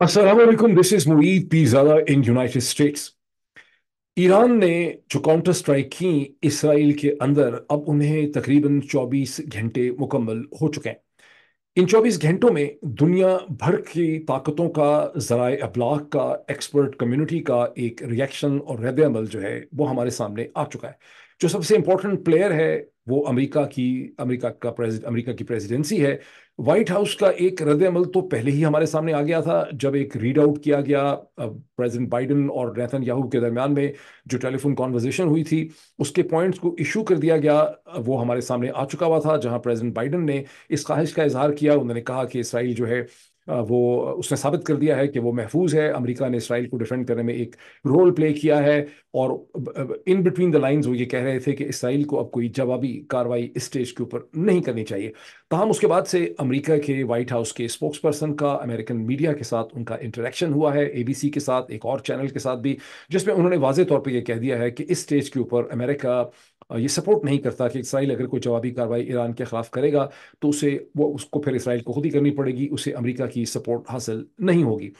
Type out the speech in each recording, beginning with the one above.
असलकुम this is Moeed Pirzada in United States Iran ने जो काउंटर स्ट्राइक की इसराइल के अंदर अब उन्हें तकरीबन 24 घंटे मुकम्मल हो चुके हैं इन 24 घंटों में दुनिया भर की ताकतों का जराए अबलाग का एक्सपर्ट कम्युनिटी का एक रिएक्शन और रद्द अमल जो है वो हमारे सामने आ चुका है जो सबसे इंपॉर्टेंट प्लेयर है वो अमेरिका की अमेरिका का अमेरिका की प्रेसिडेंसी है व्हाइट हाउस का एक रद्द अमल तो पहले ही हमारे सामने आ गया था, जब एक रीड आउट किया गया प्रेसिडेंट बाइडन और नेथन याहू के दरमियान में जो टेलीफोन कॉन्वर्जेशन हुई थी, उसके पॉइंट्स को इशू कर दिया गया वो हमारे सामने आ चुका हुआ था, जहाँ प्रेसिडेंट बाइडन ने इस ख्वाहिश का इजहार किया। उन्होंने कहा कि इसराइल जो है वो, उसने साबित कर दिया है कि वो महफूज है। अमेरिका ने इसराइल को डिफेंड करने में एक रोल प्ले किया है और इन बिटवीन द लाइंस वो ये कह रहे थे कि इसराइल को अब कोई जवाबी कार्रवाई स्टेज के ऊपर नहीं करनी चाहिए। तहम उसके बाद से अमेरिका के वाइट हाउस के स्पोक्स पर्सन का अमेरिकन मीडिया के साथ उनका इंटरेक्शन हुआ है। एबीसी के साथ, एक और चैनल के साथ भी, जिसमें उन्होंने वाजे तौर पर यह कह दिया है कि इस स्टेज के ऊपर अमेरिका ये सपोर्ट नहीं करता कि इसराइल अगर कोई जवाबी कार्रवाई ईरान के खिलाफ करेगा तो उसे, वो उसको फिर इसराइल को खुद ही करनी पड़ेगी, उसे अमेरिका की सपोर्ट हासिल नहीं होगी।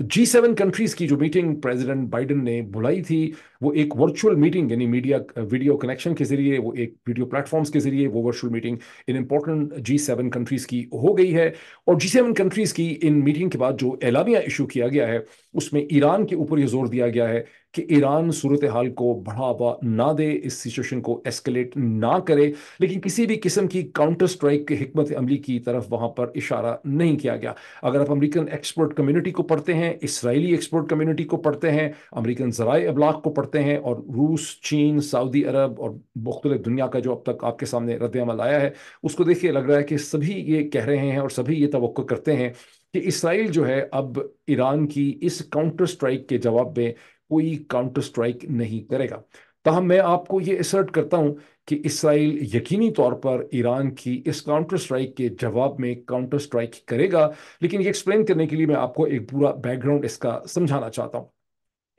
जी सेवन कंट्रीज़ की जो मीटिंग प्रेसिडेंट बाइडेन ने बुलाई थी, वो एक वर्चुअल मीटिंग यानी मीडिया वीडियो कनेक्शन के ज़रिए, वो एक वीडियो प्लेटफॉर्म्स के ज़रिए वो virtual meeting in important G seven countries की हो गई है। और जी सेवन कंट्रीज़ की इन मीटिंग के बाद जो एलामिया इशू किया गया है उसमें ईरान के ऊपर ये ज़ोर दिया गया है कि ईरान सूरत हाल को बढ़ावा ना दे, इस सिचुएशन को एस्केलेट ना करे। लेकिन किसी भी किस्म की काउंटर स्ट्राइक के हमत अमली की तरफ़ वहाँ पर इशारा नहीं किया गया। अगर आप अमरीकन एक्सपर्ट कम्युनिटी को पढ़ते हैं, इसराइली एक्सपर्ट कम्युनिटी को पढ़ते हैं, अमरीकन जराए अबलाग को पढ़ते हैं और रूस, चीन, सऊदी अरब और मुख्तलिफ़ दुनिया का जो अब तक आपके सामने रद्द आया है, उसको देखिए लग रहा है कि सभी ये कह रहे हैं और सभी ये तो करते हैं कि इसराइल जो है अब ईरान की इस काउंटर स्ट्राइक के जवाब में कोई काउंटर स्ट्राइक नहीं करेगा। तहम मैं आपको ये असर्ट करता हूँ कि इसराइल यकीनी तौर पर ईरान की इस काउंटर स्ट्राइक के जवाब में काउंटर स्ट्राइक करेगा। लेकिन ये एक्सप्लेन करने के लिए मैं आपको एक पूरा बैकग्राउंड इसका समझाना चाहता हूँ।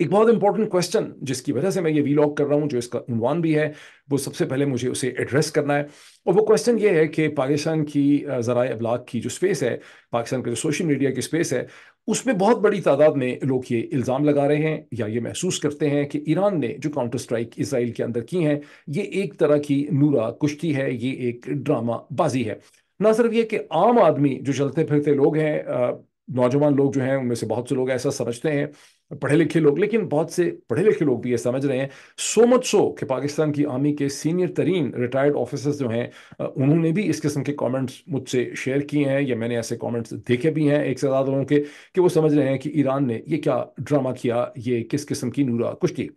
एक बहुत इंपॉर्टेंट क्वेश्चन जिसकी वजह से मैं ये वीलॉग कर रहा हूँ, जो इसका उनवान भी है, वो सबसे पहले मुझे उसे एड्रेस करना है। और वो क्वेश्चन ये है कि पाकिस्तान की ज़रा अबलाग की जो स्पेस है, पाकिस्तान का जो सोशल मीडिया की स्पेस है, उसमें बहुत बड़ी तादाद में लोग ये इल्ज़ाम लगा रहे हैं, या ये महसूस करते हैं कि ईरान ने जो काउंटर स्ट्राइक इसराइल के अंदर की हैं, ये एक तरह की नूरा कुश्ती है, ये एक ड्रामा बाजी है। ना सिर्फ़ ये कि आम आदमी जो चलते फिरते लोग हैं नौजवान लोग जो हैं, उनमें से बहुत से लोग ऐसा समझते हैं पढ़े लिखे लोग, लेकिन बहुत से पढ़े लिखे लोग भी ये समझ रहे हैं। सो मच सो, कि पाकिस्तान की आर्मी के सीनियर तरीन रिटायर्ड ऑफिसर्स जो हैं उन्होंने भी इस किस्म के कमेंट्स मुझसे शेयर किए हैं, या मैंने ऐसे कमेंट्स देखे भी हैं एक से ज़्यादा लोगों के, कि वो समझ रहे हैं कि ईरान ने ये क्या ड्रामा किया, ये किस किस्म की नूरा कुछ की।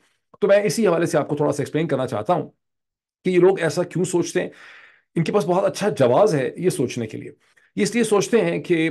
तो मैं इसी हवाले से आपको थोड़ा सा एक्सप्लेन करना चाहता हूँ कि ये लोग ऐसा क्यों सोचते हैं। इनके पास बहुत अच्छा जवाब है ये सोचने के लिए। ये इसलिए सोचते हैं कि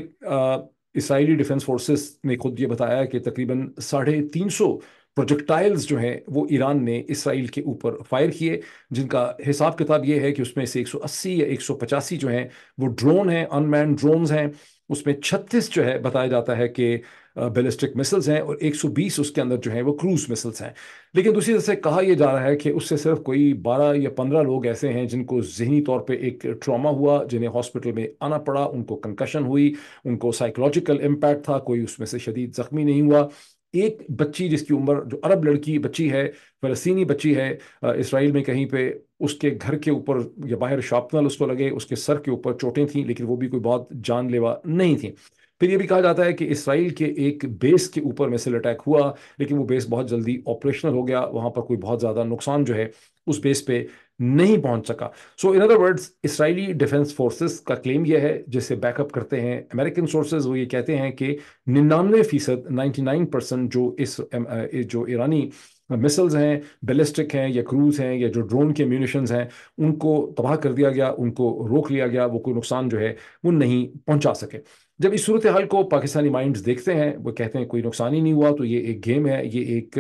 इसराइली डिफेंस फोर्सेस ने खुद ये बताया कि तकरीबन साढ़े तीन सौ प्रोजेक्टाइल्स जो हैं, वो ईरान ने इसराइल के ऊपर फायर किए। जिनका हिसाब किताब ये है कि उसमें से 180 या 185 जो हैं, वो ड्रोन हैं अनमैन ड्रोन्स हैं। उसमें 36 जो है, बताया जाता है कि बैलिस्टिक मिसल्स हैं और 120 उसके अंदर जो है वो क्रूज मिसल्स हैं। लेकिन दूसरी तरफ़ से कहा यह जा रहा है कि उससे सिर्फ़ कोई 12 या 15 लोग ऐसे हैं जिनको जहनी तौर पे एक ट्रॉमा हुआ, जिन्हें हॉस्पिटल में आना पड़ा, उनको कंकशन हुई, उनको साइकोलॉजिकल इम्पैक्ट था, कोई उसमें से शदीद जख्मी नहीं हुआ। एक बच्ची जिसकी उम्र, जो अरब लड़की बच्ची है, फ़लस्तनी बच्ची है इसराइल में कहीं पे उसके घर के ऊपर या बाहर शापनल उसको लगे, उसके सर के ऊपर चोटें थी, लेकिन वो भी कोई बहुत जानलेवा नहीं थी। फिर ये भी कहा जाता है कि इसराइल के एक बेस के ऊपर मिसाइल अटैक हुआ, लेकिन वो बेस बहुत जल्दी ऑपरेशनल हो गया। वहाँ पर कोई बहुत ज़्यादा नुकसान जो है, उस बेस पे नहीं पहुँच सका। So in other words Israeli defence forces का क्लेम यह है, जिसे बैकअप करते हैं अमेरिकन सोर्सेज वो ये कहते हैं कि निन्यानवे फ़ीसद नाइन्टी नाइन परसेंट जो इस जो ईरानी मिसल्स हैं बेलिस्टिक हैं, या क्रूज हैं, या जो ड्रोन के म्यूनिशंस हैं, उनको तबाह कर दिया गया, उनको रोक लिया गया, वो कोई नुकसान जो है, वो नहीं पहुँचा सके। जब इस सूरत हाल को पाकिस्तानी माइंड्स देखते हैं, वो कहते हैं, कोई नुकसान ही नहीं हुआ तो ये एक गेम है, ये एक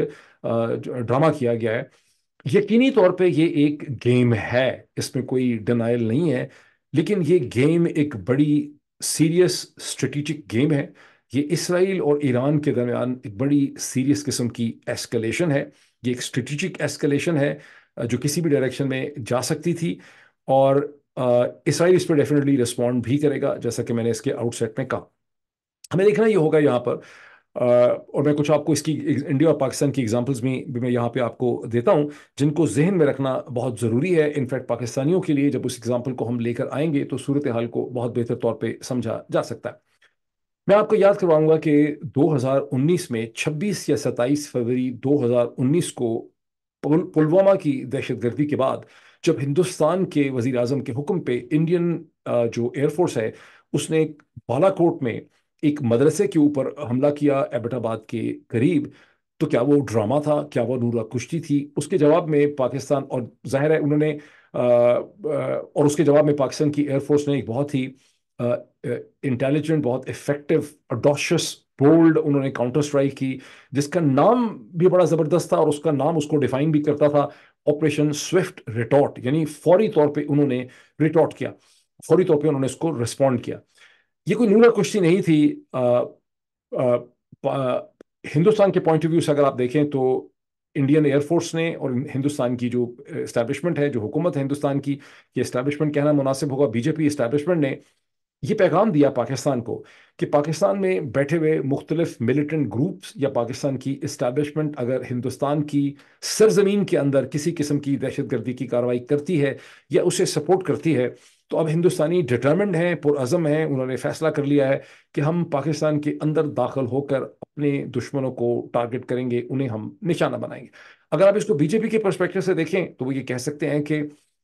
ड्रामा किया गया है। यकीनी तौर पे ये एक गेम है, इसमें कोई डिनाइल नहीं है, लेकिन ये गेम एक बड़ी सीरियस स्ट्रेटिजिक गेम है। ये इसराइल और ईरान के दरमियान एक बड़ी सीरियस किस्म की एस्केलेशन है। ये एक स्ट्रेटिजिक एस्केलेशन है, जो किसी भी डायरेक्शन में जा सकती थी, और इसराइल इस पर डेफिनेटली रिस्पॉन्ड भी करेगा, जैसा कि मैंने इसके आउटसेट में कहा। हमें देखना ये होगा यहाँ पर और मैं कुछ आपको इसकी इंडिया और पाकिस्तान की एग्जांपल्स में भी मैं यहाँ पे आपको देता हूँ, जिनको जहन में रखना बहुत ज़रूरी है। इनफैक्ट पाकिस्तानियों के लिए जब उस एग्जांपल को हम लेकर आएँगे तो सूरत हाल को बहुत बेहतर तौर पे समझा जा सकता है। मैं आपको याद करवाऊँगा कि 2019 में 26 या 27 फरवरी 2019 को पुलवामा की दहशतगर्दी के बाद जब हिंदुस्तान के वज़ीर अजम के हुक्म पे इंडियन जो एयरफोर्स है, उसने बालाकोट में एक मदरसे के ऊपर हमला किया एबटाबाद के करीब तो क्या वो ड्रामा था? क्या वो नूरा कुश्ती थी? उसके जवाब में पाकिस्तान और ज़ाहिर है उन्होंने और उसके जवाब में पाकिस्तान की एयरफोर्स ने एक बहुत ही इंटेलिजेंट बहुत इफ़ेक्टिव अडोशस बोल्ड उन्होंने काउंटर स्ट्राइक की, जिसका नाम भी बड़ा ज़बरदस्त था और उसका नाम उसको डिफाइन भी करता था। ऑपरेशन स्विफ्ट रिटॉर्ट यानी फौरी तौर पे उन्होंने रिटॉर्ट किया फौरी तौर पे उन्होंने इसको रिस्पॉन्ड किया। ये कोई न्यूनर कुश्ती नहीं थी। आ, आ, हिंदुस्तान के पॉइंट ऑफ़ व्यू से अगर आप देखें तो इंडियन एयरफोर्स ने और हिंदुस्तान की जो इस्टेब्लिशमेंट है जो हुकूमत है हिंदुस्तान की ये इस्टेब्लिशमेंट कहना मुनासिब होगा। बीजेपी इस्टेब्लिशमेंट ने ये पैगाम दिया पाकिस्तान को कि पाकिस्तान में बैठे हुए मुख्तलिफ़ मिलिटेंट ग्रुप्स या पाकिस्तान की इस्टेब्लिशमेंट अगर हिंदुस्तान की सरजमीन के अंदर किसी किस्म की दहशत गर्दी की कार्रवाई करती है या उसे सपोर्ट करती है तो अब हिंदुस्तानी डिटर्मेंट हैं पुरज़म हैं, उन्होंने फैसला कर लिया है कि हम पाकिस्तान के अंदर दाखिल होकर अपने दुश्मनों को टारगेट करेंगे, उन्हें हम निशाना बनाएँगे। अगर आप इसको बीजेपी के परस्पेक्टिव से देखें तो वो ये कह सकते हैं कि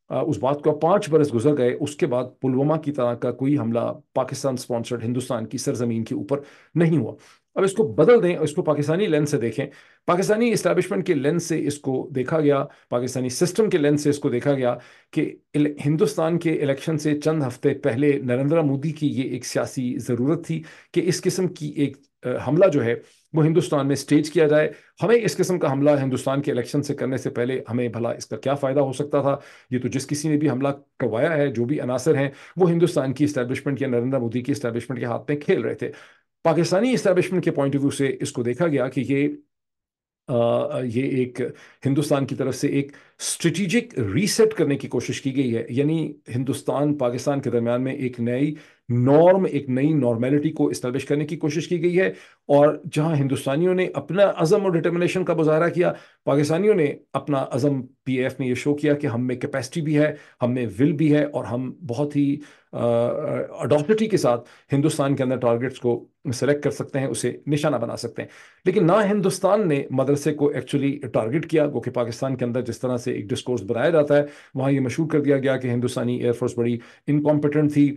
उस बात को पाँच बरस गुजर गए, उसके बाद पुलवामा की तरह का कोई हमला पाकिस्तान स्पॉन्सर्ड हिंदुस्तान की सरजमीन के ऊपर नहीं हुआ। अब इसको बदल दें, इसको पाकिस्तानी लेंस से देखें। पाकिस्तानी इस्टेब्लिशमेंट के लेंस से इसको देखा गया, पाकिस्तानी सिस्टम के लेंस से इसको देखा गया कि हिंदुस्तान के इलेक्शन से चंद हफ़्ते पहले नरेंद्र मोदी की ये एक सियासी ज़रूरत थी कि इस किस्म की एक हमला जो है वो हिंदुस्तान में स्टेज किया जाए। हमें इस किस्म का हमला हिंदुस्तान के इलेक्शन से करने से पहले हमें भला इसका क्या फ़ायदा हो सकता था? ये तो जिस किसी ने भी हमला करवाया है जो भी अनासर हैं वो हिंदुस्तान की इस्टेब्लिशमेंट या नरेंद्र मोदी की इस्टेब्लिशमेंट के हाथ में खेल रहे थे। पाकिस्तानी इस्टेब्लिशमेंट के पॉइंट ऑफ़ व्यू से इसको देखा गया कि ये आ, ये एक हिंदुस्तान की तरफ़ से एक स्ट्रेटिजिक रीसेट करने की कोशिश की गई है। यानी हिंदुस्तान पाकिस्तान के दरमियान में एक नई नॉर्म एक नई नॉर्मेलिटी को इस्टेब्लिश करने की कोशिश की गई है। और जहाँ हिंदुस्तानियों ने अपना अज़म और डिटर्मिनेशन का मुजाहरा किया, पाकिस्तानियों ने अपना अज़म पीएफ में ये शो किया कि हम में कैपेसिटी भी है, हम में विल भी है और हम बहुत ही अडोप्टिटी के साथ हिंदुस्तान के अंदर टारगेट्स को सेलेक्ट कर सकते हैं, उसे निशाना बना सकते हैं। लेकिन ना हिंदुस्तान ने मदरसे को एक्चुअली टारगेट किया, वो कि पाकिस्तान के अंदर जिस तरह से एक डिस्कोर्स बनाया जाता है, वहाँ ये मशहूर कर दिया गया कि हिंदुस्तानी एयरफोर्स बड़ी इनकॉम्पिटेंट थी।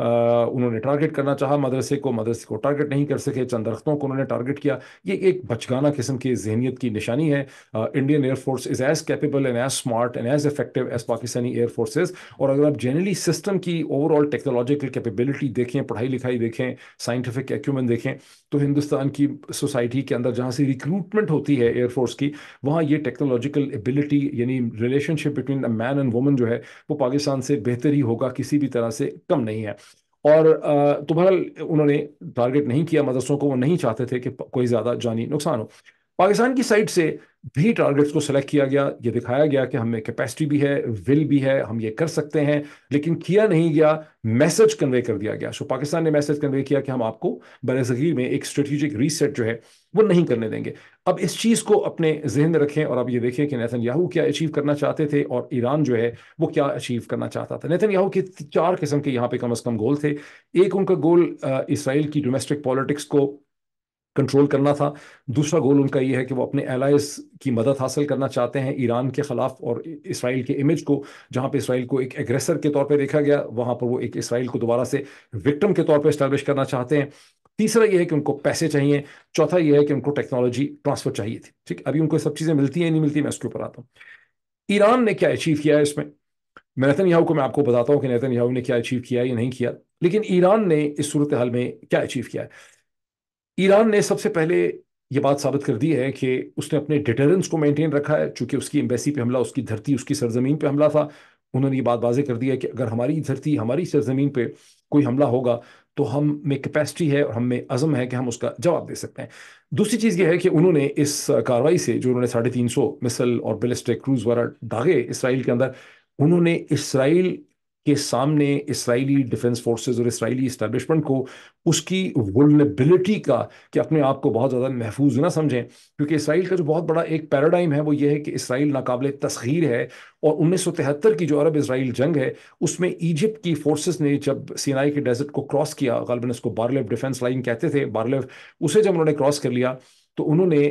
उन्होंने टारगेट करना चाहा मदरसे को मदरसे को टारगेट नहीं कर सके, चंद दरख्तों को उन्होंने टारगेट किया। ये एक बचगाना किस्म की जहनीत की निशानी है। Indian air force is as capable and as smart and as effective as Pakistani air forces और अगर आप जनरली सिस्टम की ओवरऑल टेक्नोलॉजिकल कैपेबिलिटी देखें, पढ़ाई लिखाई देखें साइंटिफिक एक्यूमेंट देखें तो हिंदुस्तान की सोसाइटी के अंदर जहाँ से रिक्रूटमेंट होती है एयरफोर्स की, वहाँ ये टेक्नोलॉजिकल एबिलिटी यानी relationship between a man and woman जो है, वो पाकिस्तान से बेहतर ही होगा, किसी भी तरह से कम नहीं है। और तो बहरहाल उन्होंने टारगेट नहीं किया, मदरसों को वो नहीं चाहते थे कि कोई ज़्यादा जानी नुकसान हो। पाकिस्तान की साइड से भी टारगेट्स को सेलेक्ट किया गया। ये दिखाया गया कि हमें कैपेसिटी भी है विल भी है, हम ये कर सकते हैं, लेकिन किया नहीं गया मैसेज कन्वे कर दिया गया। सो पाकिस्तान ने मैसेज कन्वे किया कि हम आपको बर सगीर में एक स्ट्रेटेजिक रीसेट जो है, वो नहीं करने देंगे। अब इस चीज़ को अपने जहन में रखें और अब ये देखें कि नेतन याहू क्या अचीव करना चाहते थे और ईरान जो है, वो क्या अचीव करना चाहता था। नेतन याहू के चार किस्म के यहाँ पे कम अज़ कम गोल थे। एक उनका गोल इसराइल की डोमेस्टिक पॉलिटिक्स को कंट्रोल करना था। दूसरा गोल उनका ये है कि वो अपने एलाइज की मदद हासिल करना चाहते हैं ईरान के ख़िलाफ़ और इसराइल के इमेज को, जहाँ पे इसराइल को एक एग्रेसर के तौर पे देखा गया, वहाँ पर वो एक इसराइल को दोबारा से विक्टम के तौर पे इस्टेब्लिश करना चाहते हैं। तीसरा ये है कि उनको पैसे चाहिए। चौथा ये है कि उनको टेक्नोलॉजी ट्रांसफ़र चाहिए थी। ठीक, अभी उनको सब चीज़ें मिलती हैं, नहीं मिलती, मैं उसके ऊपर आता हूँ। ईरान ने क्या अचीव किया है इसमें? नेतन याहू को, मैं आपको बताता हूँ कि नेतन याहू ने क्या अचीव किया या नहीं किया। लेकिन ईरान ने इस सूरत हाल में क्या अचीव किया है? ईरान ने सबसे पहले ये बात साबित कर दी है कि उसने अपने डिटरेंस को मेंटेन रखा है, चूँकि उसकी एम्बेसी पे हमला, उसकी धरती, उसकी सरजमीन पे हमला था। उन्होंने ये बात वाजे कर दी है कि अगर हमारी धरती, हमारी सरजमीन पे कोई हमला होगा तो हम में कैपेसिटी है और हम में अज़म है कि हम उसका जवाब दे सकते हैं। दूसरी चीज़ ये है कि उन्होंने इस कार्रवाई से जो उन्होंने साढ़े तीन सौ मिसल और बेलिस्टिक क्रूज वगैरह दागे इसराइल के अंदर, उन्होंने इसराइल के सामने इसराइली डिफेंस फोर्सेस और इसराइली इस्टेब्लिशमेंट को उसकी वुलनेबिलिटी का कि अपने आप को बहुत ज़्यादा महफूज ना समझें। क्योंकि इसराइल का जो बहुत बड़ा एक पैराडाइम है वो ये है कि इसराइल नाकबिल तस्खीर है और उन्नीस सौ तिहत्तर की जो अरब इसराइल जंग है, उसमें इजिप्ट की फोर्सेस ने जब सीनाई के डेजर्ट को क्रॉस किया गालबन इसको बारलेव डिफेंस लाइन कहते थे बारलेव उसे जब उन्होंने क्रॉस कर लिया तो उन्होंने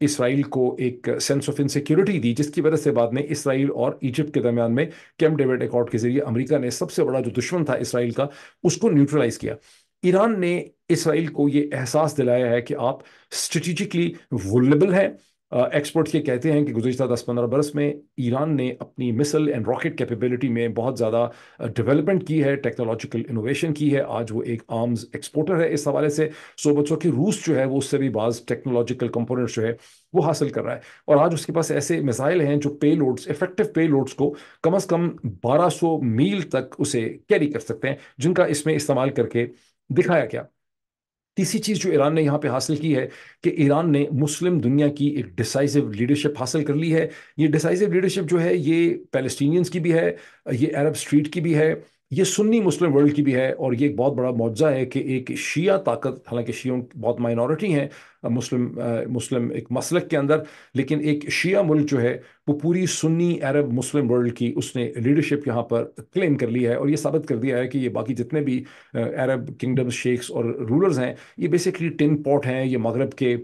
इसराइल को एक सेंस ऑफ़ इनसिक्योरिटी दी, जिसकी वजह से बाद में इसराइल और इजिप्ट के दरमियान में कैम्प डेविड अकॉर्ड के ज़रिए अमेरिका ने सबसे बड़ा जो दुश्मन था इसराइल का, उसको न्यूट्रलाइज किया। ईरान ने इसराइल को ये एहसास दिलाया है कि आप स्ट्रेटिजिकली वुलेबल हैं। एक्सपर्ट्स ये कहते हैं कि गुजशत दस पंद्रह बरस में ईरान ने अपनी मिसल एंड रॉकेट कैपेबिलिटी में बहुत ज़्यादा डेवलपमेंट की है, टेक्नोलॉजिकल इनोवेशन की है। आज वो एक आर्म्स एक्सपोर्टर है इस हवाले से। सो बच्चों की रूस जो है, वो उससे भी बाज टेक्नोलॉजिकल कंपोनेंट्स जो है, वो हासिल कर रहा है। और आज उसके पास ऐसे मिसाइल हैं जो पे लोड्स इफ़ेक्टिव पे लोड्स को कम अज़ कम 1200 मील तक उसे कैरी कर सकते हैं, जिनका इसमें इस्तेमाल करके दिखाया गया। तीसरी चीज़ जो ईरान ने यहाँ पे हासिल की है कि ईरान ने मुस्लिम दुनिया की एक डिसाइसिव लीडरशिप हासिल कर ली है। ये डिसाइसिव लीडरशिप जो है, ये पैलेस्टीनियंस की भी है, ये अरब स्ट्रीट की भी है, ये सुन्नी मुस्लिम वर्ल्ड की भी है और ये एक बहुत बड़ा मुआवजा है कि एक शिया ताकत, हालाँकि शियों बहुत माइनॉरिटी हैं मुस्लिम मुस्लिम एक मसलक के अंदर, लेकिन एक शिया मुल्क जो है, वो पूरी सुन्नी अरब मुस्लिम वर्ल्ड की उसने लीडरशिप यहाँ पर क्लेम कर लिया है और ये साबित कर दिया है कि ये बाकी जितने भी अरब किंगडम्स शेख्स और रूलर्स हैं, ये बेसिकली टिन पॉट हैं, ये मगरब के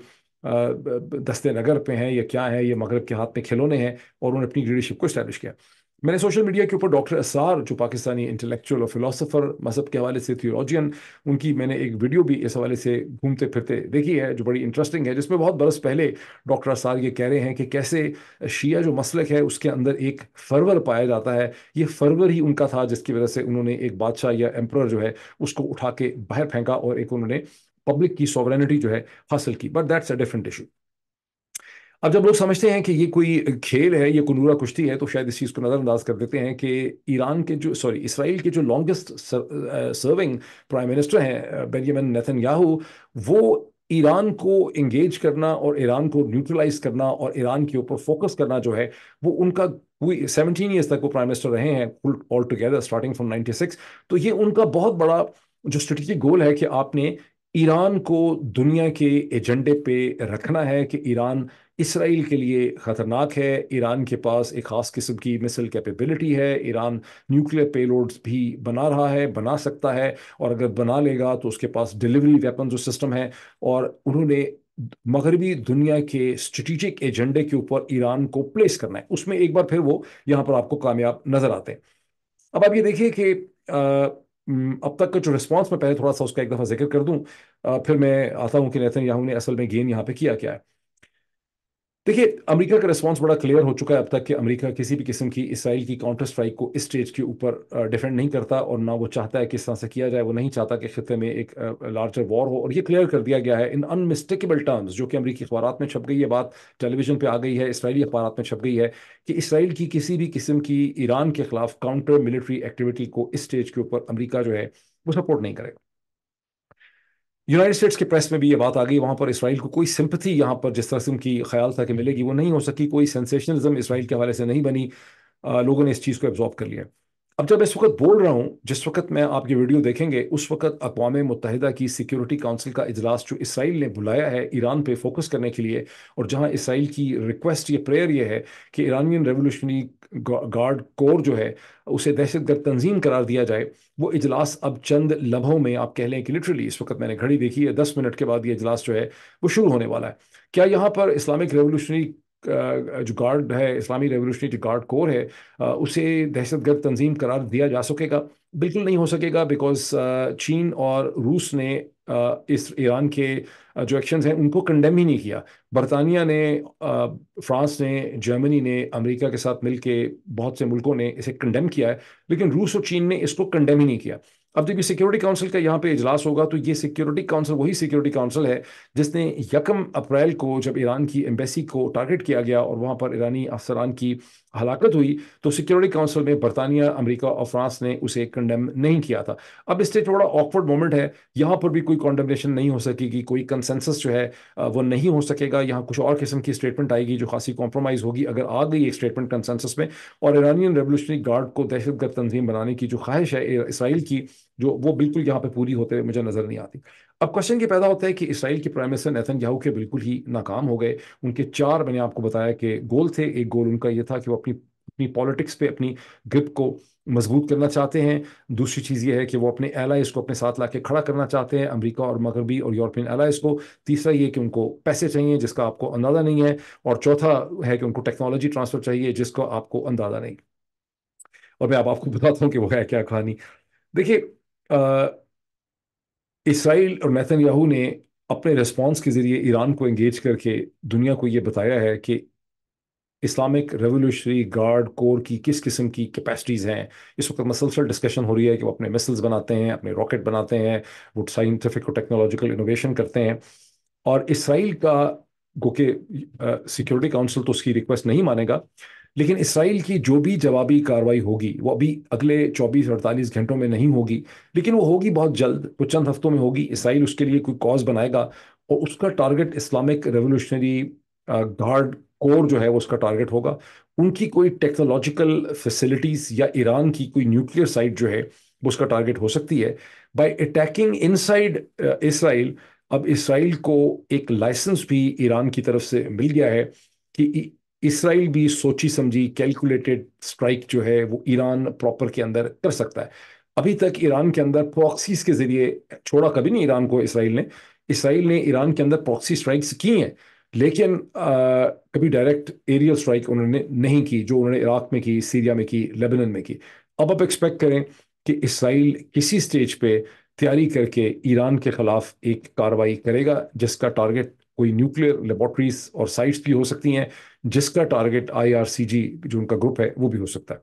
दस्ते नगर पे हैं, या क्या है, ये मगरब के हाथ में खिलौने हैं और उन्होंने अपनी लीडरशिप को इस्टेब्लिश किया। मैंने सोशल मीडिया के ऊपर डॉक्टर असार जो पाकिस्तानी इंटेलेक्चुअल और फिलोसफर मज़हब के हवाले से थियोलॉजियन उनकी मैंने एक वीडियो भी इस हवाले से घूमते फिरते देखी है, जो बड़ी इंटरेस्टिंग है, जिसमें बहुत बरस पहले डॉक्टर असार ये कह रहे हैं कि कैसे शिया जो मसलक है, उसके अंदर एक फरवर पाया जाता है। ये फरवर ही उनका था, जिसकी वजह से उन्होंने एक बादशाह या एम्पर जो है, उसको उठा के बाहर फेंका और एक उन्होंने पब्लिक की सॉवरेनिटी जो है, हासिल की। But that's a different issue अब जब लोग समझते हैं कि ये कोई खेल है, ये कुनूरा कुश्ती है तो शायद इस चीज़ को नज़रअंदाज कर देते हैं कि ईरान के जो सॉरी इसराइल के जो लॉन्गेस्ट सर्विंग प्राइम मिनिस्टर हैं बेंजामिन नेतन्याहू वो ईरान को इंगेज करना और ईरान को न्यूट्रलाइज करना और ईरान के ऊपर फोकस करना जो है, वो उनका कोई सेवनटीन ईयर्स तक वो प्राइम मिनिस्टर रहे हैं all together starting from ninety six तो ये उनका बहुत बड़ा जो स्ट्रेटेजिक गोल है कि आपने ईरान को दुनिया के एजेंडे पे रखना है कि ईरान इसराइल के लिए ख़तरनाक है। ईरान के पास एक ख़ास किस्म की मिसल कैपेबिलिटी है। ईरान न्यूक्लियर पेलोड्स भी बना रहा है, बना सकता है और अगर बना लेगा तो उसके पास डिलीवरी वेपन जो सिस्टम है और उन्होंने मगरबी दुनिया के स्ट्रेटिजिक एजेंडे के ऊपर ईरान को प्लेस करना है। उसमें एक बार फिर वो यहाँ पर आपको कामयाब नज़र आते हैं। अब आप ये देखिए कि अब तक का जो रिस्पॉन्स मैं पहले थोड़ा सा उसका एक दफ़ा ज़िक्र कर दूँ। फिर मैं आता हूँ कि नेतन ने असल में गेन यहाँ पे किया क्या है। देखिए, अमेरिका का रिस्पांस बड़ा क्लियर हो चुका है अब तक कि अमेरिका किसी भी किस्म की इसराइल की काउंटर स्ट्राइक को इस स्टेज के ऊपर डिफेंड नहीं करता और ना वो चाहता है कि इस तरह से किया जाए, वो नहीं चाहता कि खत्े में एक लार्जर वॉर हो। और ये क्लियर कर दिया गया है इन अनमिस्टेकेबल टर्म्स जो कि अमरीकी अखबार में छप गई है बात टेलीविज़न पर आ गई है इसराइली अखबार में छप गई है कि इसराइल की किसी भी किस्म की ईरान के खिलाफ काउंटर मिलिट्री एक्टिविटी को इस स्टेज के ऊपर अमरीका जो है वो सपोर्ट नहीं करेगा। यूनाइटेड स्टेट्स के प्रेस में भी ये बात आ गई वहाँ पर इसराइल को कोई सिंपथी यहाँ पर जिस तरह उनकी ख्याल था कि मिलेगी वो नहीं हो सकी कोई सेंसेशनलिज्म इसराइल के हवाले से नहीं बनी। आ, लोगों ने इस चीज़ को एब्जॉर्व कर लिया। अब जब इस वक्त बोल रहा हूँ, जिस वक्त मैं आपकी वीडियो देखेंगे, उस वक्त अकवा मुतहदा की सिक्योरिटी काउंसिल का इजलास जो इसराइल ने बुलाया है ईरान पे फोकस करने के लिए, और जहाँ इसराइल की रिक्वेस्ट ये प्रेयर ये है कि ईरानियन रेवोल्यूशनरी गार्ड कोर जो है, उसे दहशतगर्द तंजीम करार दिया जाए, वो इजलास अब चंद लम्हों में आप कह लें कि लिटरली इस वक्त मैंने घड़ी देखी है, दस मिनट के बाद ये इजलास जो है, वो शुरू होने वाला है। क्या यहाँ पर इस्लामिक रेवोल्यूशनरी जो गार्ड है, इस्लामी रेवोल्यूशनरी जो गार्ड कोर है उसे दहशतगर्द तंजीम करार दिया जा सकेगा। बिल्कुल नहीं हो सकेगा बिकॉज़ चीन और रूस ने इस ईरान के जो एक्शंस हैं, उनको कंडेम ही नहीं किया। बरतानिया ने फ्रांस ने, जर्मनी ने, अमेरिका के साथ मिलके बहुत से मुल्कों ने इसे कंडेम किया है, लेकिन रूस और चीन ने इसको कंडेम ही नहीं किया। अब जब ये सिक्योरिटी काउंसिल का यहाँ पे इजलास होगा तो ये सिक्योरिटी काउंसिल वही सिक्योरिटी काउंसिल है, जिसने यकम अप्रैल को जब ईरान की एम्बेसी को टारगेट किया गया और वहाँ पर ईरानी अफसरान की हलाकत हुई तो सिक्योरिटी काउंसिल में बरतानिया, अमेरिका और फ्रांस ने उसे कंडेम नहीं किया था। अब इससे थोड़ा ऑकवर्ड मोमेंट है। यहाँ पर भी कोई कॉन्डेमनेशन नहीं हो सकेगी, कोई कंसेंसस जो है वो नहीं हो सकेगा। यहाँ कुछ और किस्म की स्टेटमेंट आएगी जो खासी कॉम्प्रोमाइज़ होगी। अगर आ गई एक स्टेटमेंट कंसेंसस में और ईरानियन रेवोल्यूशनरी गार्ड को दहशतगर्द तंजीम बनाने की जो ख्वाहिश है इसराइल की, जो वो बिल्कुल यहाँ पर पूरी होते हुए मुझे नज़र नहीं आती। अब क्वेश्चन ये पैदा होता है कि इसराइल के प्राइम मिनिस्टर नेतन याहू के बिल्कुल ही नाकाम हो गए। उनके चार मैंने आपको बताया कि गोल थे। एक गोल उनका ये था कि वो अपनी अपनी पॉलिटिक्स पे, अपनी ग्रिप को मज़बूत करना चाहते हैं। दूसरी चीज़ ये है कि वो अपने एलाइज को अपने साथ लाके खड़ा करना चाहते हैं, अमेरिका और मगरबी और यूरोपियन एलाइज को। तीसरा ये कि उनको पैसे चाहिए, जिसका आपको अंदाज़ा नहीं है। और चौथा है कि उनको टेक्नोलॉजी ट्रांसफ़र चाहिए, जिसका आपको अंदाज़ा नहीं। और मैं अब आपको बताता हूँ कि वो है क्या कहानी। देखिए इसराइल और नेतन याहू ने अपने रिस्पॉन्स के ज़रिए ईरान को एंगेज करके दुनिया को ये बताया है कि इस्लामिक रेवोल्यूशनरी गार्ड कोर की किस किस्म की कैपेसिटीज़ हैं। इस वक्त मसलसल डिस्कशन हो रही है कि वो अपने मिसल्स बनाते हैं, अपने रॉकेट बनाते हैं, वो साइंटिफिक और टेक्नोलॉजिकल इनोवेशन करते हैं। और इसराइल का गो के सिक्योरिटी काउंसिल तो उसकी रिक्वेस्ट नहीं मानेगा। लेकिन इसराइल की जो भी जवाबी कार्रवाई होगी, वो अभी अगले 24-48 घंटों में नहीं होगी, लेकिन वो होगी बहुत जल्द कुछ चंद हफ्तों में होगी। इसराइल उसके लिए कोई कॉज बनाएगा और उसका target Islamic revolutionary guard corps जो है, वो उसका टारगेट होगा। उनकी कोई टेक्नोलॉजिकल फैसिलिटीज़ या ईरान की कोई न्यूक्लियर साइट जो है, वो उसका टारगेट हो सकती है। बाय अटैकिंग इनसाइड इसराइल अब इसराइल को एक लाइसेंस भी ईरान की तरफ़ से मिल गया है कि इसराइल भी सोची समझी कैलकुलेटेड स्ट्राइक जो है वो ईरान प्रॉपर के अंदर कर सकता है। अभी तक ईरान के अंदर प्रॉक्सीज के ज़रिए छोड़ा कभी नहीं ईरान को इसराइल ने। इसराइल ने ईरान के अंदर प्रॉक्सी स्ट्राइक्स की हैं लेकिन आ, कभी डायरेक्ट एरियल स्ट्राइक उन्होंने नहीं की जो उन्होंने इराक में की सीरिया में की लेबनन में की। अब आप एक्सपेक्ट करें कि इसराइल किसी स्टेज पे तैयारी करके ईरान के खिलाफ एक कार्रवाई करेगा जिसका टारगेट कोई न्यूक्लियर लेबोरेटरीज और साइट्स भी हो सकती हैं। जिसका टारगेट आईआरसीजी जो उनका ग्रुप है, वो भी हो सकता है।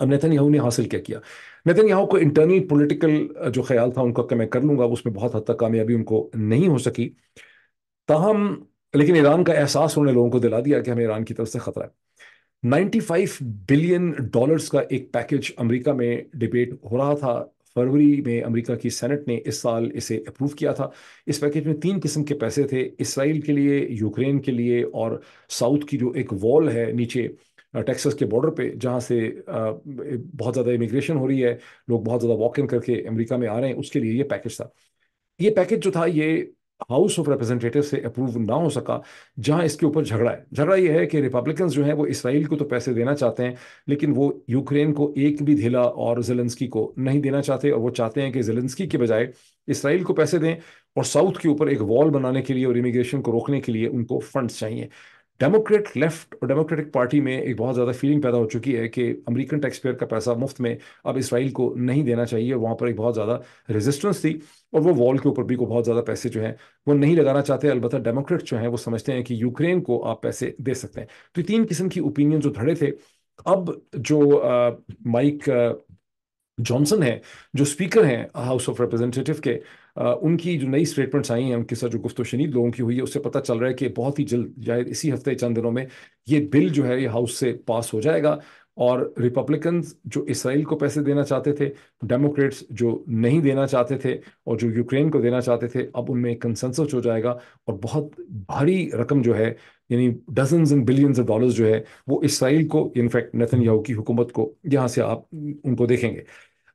अब नेतन याहू ने हासिल क्या किया? नेतन याहू को इंटरनल पॉलिटिकल जो ख्याल था उनका मैं कर लूँगा, उसमें बहुत हद तक कामयाबी उनको नहीं हो सकी। ताहम, लेकिन ईरान का एहसास उन्होंने लोगों को दिला दिया कि हमें ईरान की तरफ़ से खतरा है। 95 बिलियन डॉलर्स का एक पैकेज अमेरिका में डिबेट हो रहा था। फरवरी में अमेरिका की सेनेट ने इस साल इसे अप्रूव किया था। इस पैकेज में तीन किस्म के पैसे थे, इसराइल के लिए, यूक्रेन के लिए और साउथ की जो एक वॉल है नीचे टेक्सास के बॉर्डर पे, जहाँ से बहुत ज़्यादा इमिग्रेशन हो रही है, लोग बहुत ज़्यादा वॉक इन करके अमेरिका में आ रहे हैं, उसके लिए ये पैकेज था। ये पैकेज जो था, ये हाउस ऑफ़ रिप्रेजेंटेटिव से अप्रूव ना हो सका, जहाँ इसके ऊपर झगड़ा है। झगड़ा यह है कि रिपब्लिकन्स जो है, वो इसराइल को तो पैसे देना चाहते हैं, लेकिन वो यूक्रेन को एक भी ढीला और जेलेंस्की को नहीं देना चाहते, और वो चाहते हैं कि जेलेंस्की के बजाय इसराइल को पैसे दें, और साउथ के ऊपर एक वॉल बनाने के लिए और इमिग्रेशन को रोकने के लिए उनको फंड्स चाहिए। डेमोक्रेट लेफ़्ट और डेमोक्रेटिक पार्टी में एक बहुत ज़्यादा फीलिंग पैदा हो चुकी है कि अमेरिकन टैक्स पेयर का पैसा मुफ़्त में अब इसराइल को नहीं देना चाहिए। वहाँ पर एक बहुत ज़्यादा रेजिस्टेंस थी और वो वॉल के ऊपर भी को बहुत ज़्यादा पैसे जो हैं, वो नहीं लगाना चाहते। अलबत्त डेमोक्रेट जो हैं, वो समझते हैं कि यूक्रेन को आप पैसे दे सकते हैं। तो तीन किस्म की ओपिनियन जो धड़े थे, अब जो माइक जॉनसन है, जो स्पीकर हैं हाउस ऑफ़ रिप्रेजेंटेटिव के उनकी जो नई स्टेटमेंट्स आई हैं, उनके साथ जो गुफ्त शनीद लोगों की हुई है, उससे पता चल रहा है कि बहुत ही जल्द शायद इसी हफ़्ते चंद दिनों में ये बिल जो है, ये हाउस से पास हो जाएगा। और रिपब्लिकन जो इसराइल को पैसे देना चाहते थे डेमोक्रेट्स जो नहीं देना चाहते थे और जो यूक्रेन को देना चाहते थे, अब उनमें एक कंसेंसस हो जाएगा और बहुत भारी रकम जो है, यानी dozens and billions of dollars जो है, वो इसराइल को इनफैक्ट नेतन की हुकूमत को, यहाँ से आप उनको देखेंगे।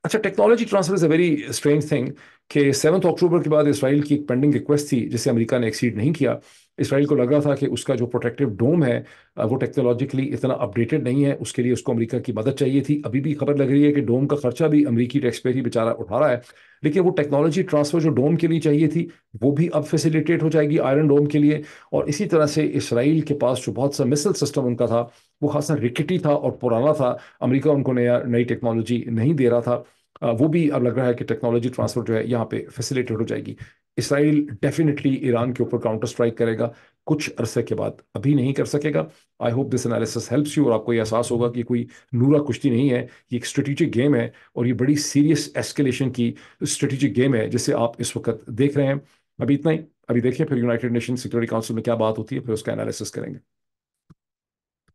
अच्छा technology transfer is a very strange thing कि सेवन्थ अक्टूबर के बाद इसराइल की एक पेंडिंग रिक्वेस्ट थी, जिसे अमेरिका ने एक्सीड नहीं किया। इसराइल को लग रहा था कि उसका जो प्रोटेक्टिव डोम है वो टेक्नोलॉजिकली इतना अपडेटेड नहीं है, उसके लिए उसको अमेरिका की मदद चाहिए थी। अभी भी खबर लग रही है कि डोम का खर्चा भी अमरीकी टैक्स पेयर ही बेचारा उठा रहा है। लेकिन वो टेक्नोलॉजी ट्रांसफ़र जो डोम के लिए चाहिए थी, वो भी अब फैसिलिटेट हो जाएगी आयरन डोम के लिए। और इसी तरह से इसराइल के पास जो बहुत सा मिसल सिस्टम उनका था वो खासा रिकेटी था और पुराना था। अमरीका उनको नया, नई टेक्नोलॉजी नहीं दे रहा था। वो भी अब लग रहा है कि टेक्नोलॉजी ट्रांसफ़र जो है यहाँ पे फैसिलिटेट हो जाएगी। इसराइल डेफिनेटली ईरान के ऊपर काउंटर स्ट्राइक करेगा। कुछ अरसे के बाद अभी नहीं कर सकेगा। I hope this analysis helps you और आपको ये एहसास होगा कि कोई नूरा कुश्ती नहीं है। ये एक स्ट्रेटिजिक गेम है और ये बड़ी सीरियस एस्केलेशन की स्ट्रेटेजिक गेम है जिसे आप इस वक्त देख रहे हैं। अभी इतना ही। अभी देखिए फिर यूनाइटेड नेशन सिक्योरिटी काउंसिल में क्या बात होती है, फिर उसका एनालिसिस करेंगे।